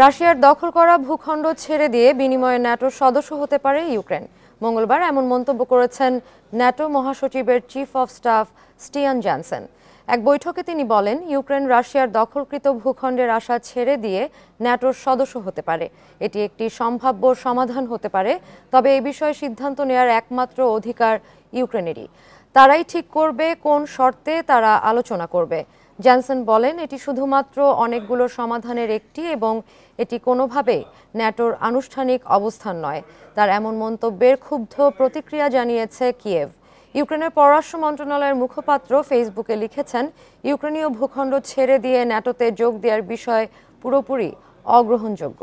রাশিয়ার দখল করা ভূখণ্ড ছেড়ে দিয়ে বিনিময়ে ন্যাটোর সদস্য হতে পারে ইউক্রেন। মঙ্গলবার এমন মন্তব্য করেছেন NATO মহাসচিবের chief of staff Stian Jenssen এক বৈঠকে তিনি বলেন, ইউক্রেন রাশিয়ার দখলকৃত ভূখণ্ডের আশা ছেড়ে দিয়ে ন্যাটোর সদস্য হতে পারে। এটি একটি সম্ভাব্য সমাধান হতে পারে, তবে এ বিষয়ে সিদ্ধান্ত নেওয়ার একমাত্র অধিকার ইউক্রেনেরই। তারাই ঠিক করবে, কোন শর্তে তারা আলোচনা করবে। জ্যানসন বলেন, এটি শুধুমাত্র অনেকগুলো সমাধানের একটি এবং এটি কোনোভাবে ন্যাটোর আনুষ্ঠানিক অবস্থান নয়। তার এমন মন্তব্যের ক্ষুব্ধ প্রতিক্রিয়া জানিয়েছে কিয়েভ। ইউক্রেনের পররাষ্ট্র মন্ত্রণালয়ের মুখপাত্র ফেসবুকে লিখেছেন, ইউক্রেনীয় ভূখণ্ড ছেড়ে দিয়ে ন্যাটোতে যোগ দেওয়ার বিষয় পুরোপুরি অগ্রহণযোগ্য।